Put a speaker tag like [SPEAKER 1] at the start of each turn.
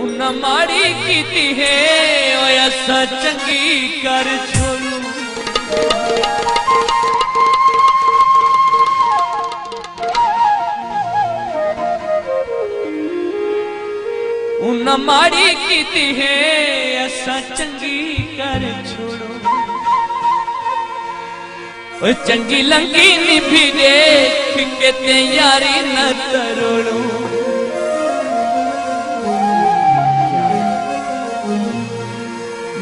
[SPEAKER 1] उन माड़ी कीती है चंगी कर छोड़ू। उन माड़ी है असा चंगी कर छोड़ो। चंगी लंगी देख के ते यारी न तरोड़ो।